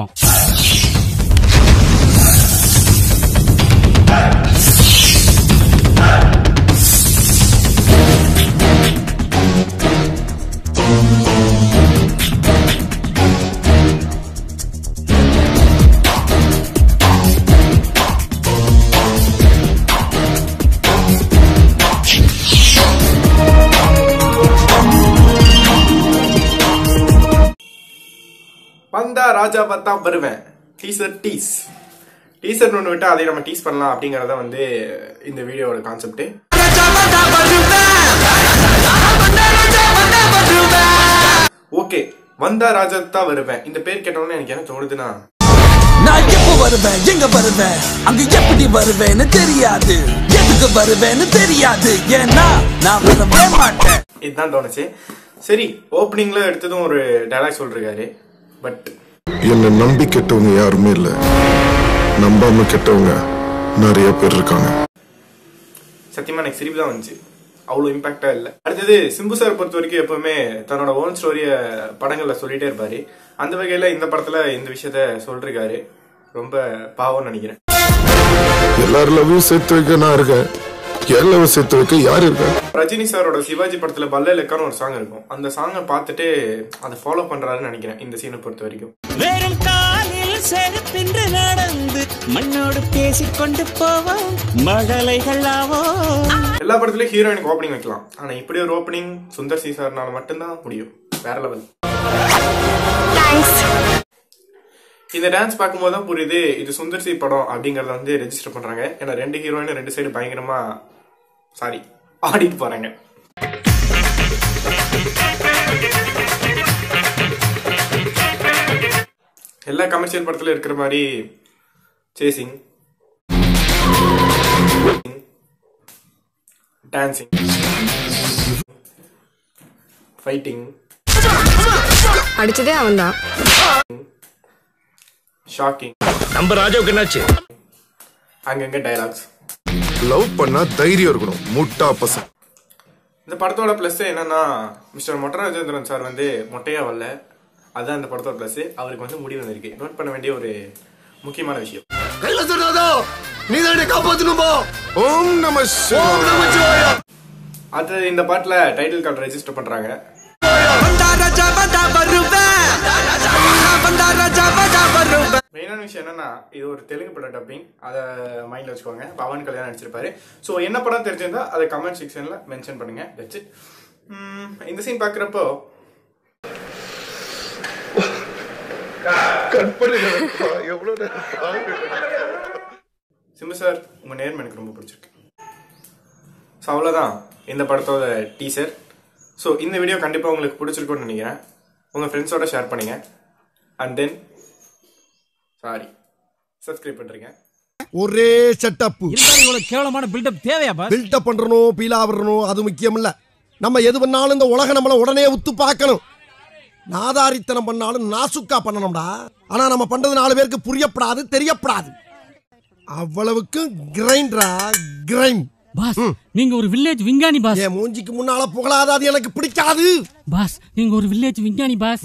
Oh. வந்தா ராஜாவா தான் வருவேன். டீசர் டீஸ் டீசர் ஒன்று விட்டு அதை நம்ம டீஸ் பண்ணலாம் அப்படிங்கறத வந்து இந்த வீடியோவோட கான்செப்ட் ஓகே வந்தா ராஜா தான் வருவேன். இந்த பேர் கேட்டோன்னே எனக்கு என்ன தோணுதுன்னா நான் எப்ப வருவேன்? எங்க வருவேன்? அங்க எப்படி வருவேன்னு தெரியாது. எதுக்கு வருவேன்னு தெரியாது. ஏன்னா நான் வரவே மாட்டேன். இதுதான் தோணுச்சு. சரி ஓப்பனிங்ல எடுத்ததும் ஒரு டைலாக் சொல்லிருக்காரு. பட் என்னை நம்பி கெட்டவங்க யாருமே இல்ல. நம்பாம கெட்டவங்க நிறைய பேர் இருக்காங்க. சத்தியமா எனக்கு சிரிப்பு தான் வந்துச்சு. அவ்வளோ இம்பாக்டா இல்லை. அடுத்தது சிம்பு சார் பொறுத்த வரைக்கும் எப்பவுமே தன்னோட ஓன் ஸ்டோரிய படங்கள்ல சொல்லிட்டே இருப்பாரு. அந்த வகையில இந்த படத்துல இந்த விஷயத்த சொல்லிருக்காரு. ரொம்ப பாவம்னு நினைக்கிறேன். எல்லார் லவ்வையும் சேர்த்து வைக்க நான் இருக்கேன். லவ் சேர்த்து வைக்க யார் இருக்கா ரஜினி சாரோட சிவாஜி படத்துல பல்ல இலக்கான ஒரு சாங் இருக்கும். அந்த சாங்கை பார்த்துட்டு அதை ஃபாலோ பண்றாருன்னு நினைக்கிறேன் இந்த சீனை பொறுத்த வரைக்கும். வெறும் காலில் செருப்பின்று நடந்து மண்ணோடு பேசிக்கொண்டு போவோம். மழலைகள் ஆவோம் எல்லா படத்துலயும் ஹீரோயினுக்கு ஓப்பனிங் வைக்கலாம். ஆனா இப்படி ஒரு ஓப்பனிங் சுந்தர் சி சார்னால மட்டும்தான் முடியும். வேற லெவல் இந்த டான்ஸ் பார்க்கும்போது தான் புரியுது இது சுந்தர் சி படம் அப்படிங்கறத வந்து ரெஜிஸ்டர் பண்றாங்க. ஏன்னா ரெண்டு ஹீரோயின் ரெண்டு சைடு பயங்கரமா சாரி ஆடிட்டு போறாங்க. எல்லா கமர்ஷியல் படத்துல இருக்கிற மாதிரி சேசிங் டான்சிங் ஃபைட்டிங் அடிச்சதே அவன்தான். ஷாக்கிங் நம்ம ராஜாவுக்கு என்னாச்சு? அங்கங்க டயலாக்ஸ் லவ் பண்ணா தைரியம் இருக்கணும். முட்டா பசங்க இந்த படத்தோட ப்ளஸ் என்னன்னா மிஸ்டர் மொட்ட ராஜேந்திரன் சார் வந்து மொட்டையா வரல. அதுதான் இந்த படத்தோட ப்ளஸ் அவருக்கு வந்து முடிவு வந்திருக்கு. நோட் பண்ண வேண்டிய ஒரு முக்கியமான விஷயம். ஓம் நம சிவாய. அது இந்த பாட்டுல டைட்டில் கார்டு ரெஜிஸ்டர் பண்றாங்க. இது ஒரு தெலுங்கு படம் டப்பிங் அதை மைண்ட்ல வச்சுக்கோங்க. பவன் கல்யாணம் நடிச்சிருப்பாரு. ஸோ என்ன படம் தெரிஞ்சிருந்தா அதை கமெண்ட் செக்ஷன்ல மென்ஷன் பண்ணுங்க. தட்ஸ் இட் இந்த சீன் பாக்குறப்போ சிம்பு சார் உங்க நேர்மை எனக்கு ரொம்ப பிடிச்சிருக்கு. ஸோ அவ்வளோதான் இந்த படத்தோட டீசர் ஸோ இந்த வீடியோ கண்டிப்பாக உங்களுக்கு பிடிச்சிருக்கும்னு நினைக்கிறேன். உங்கள் ஃப்ரெண்ட்ஸோட ஷேர் பண்ணுங்க. அண்ட் தென் சாரி சப்ஸ்கிரைப் பண்ணுறீங்க ஒரே செட்டப் இருந்தாலும் இவ்வளவு கேவலமான பில்டப் தேவையா பாஸ் பில்டப் பண்றணும் பீலா விடணும் அது முக்கியம் இல்ல நம்ம எது பண்ணாலும் இந்த உலக நம்மள உடனே உத்து பார்க்கணும். நாதாரித்தனம் பண்ணாலும் நாசுக்கா பண்ணணும்டா. ஆனா நம்ம பண்றது நாலு பேருக்கு புரியப்படாது தெரியப்படாது. அவ்வளவுக்கு கிரைண்டரா கிரைண்ட் பாஸ் நீங்க ஒரு வில்லேஜ் விஞ்ஞானி பாஸ் என் மூஞ்சிக்கு முன்னால புகழாத அது எனக்கு பிடிக்காது. பாஸ் நீங்க ஒரு வில்லேஜ் விஞ்ஞானி பாஸ்